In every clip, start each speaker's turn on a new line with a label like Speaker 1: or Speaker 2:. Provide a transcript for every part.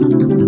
Speaker 1: Gracias.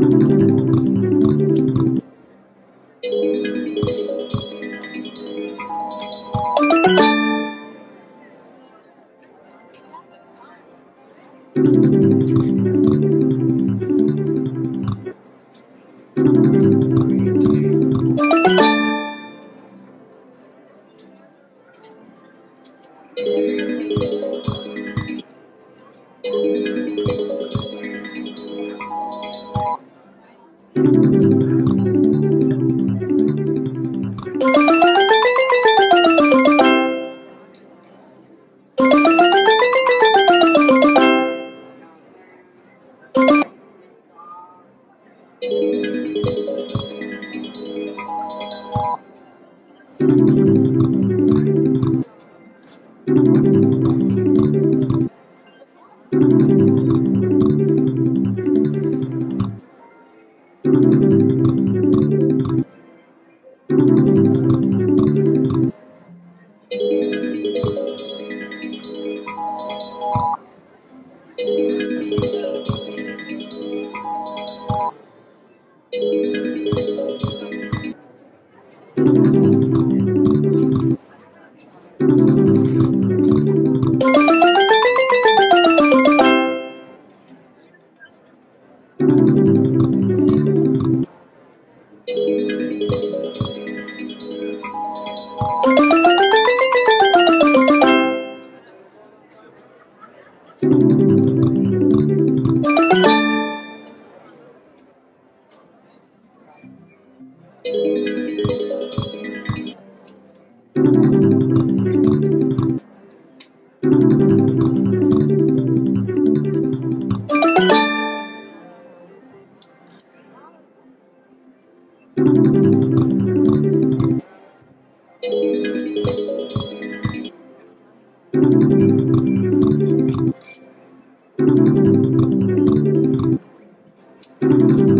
Speaker 1: thank you thank you Thank you.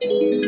Speaker 1: Thank you.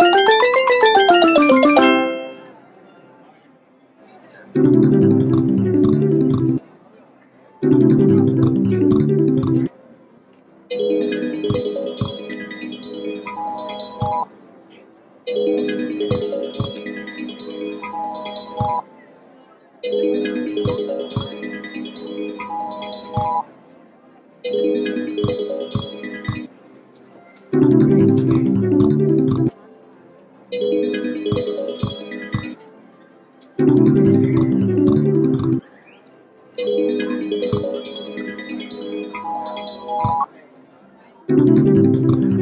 Speaker 1: すごい。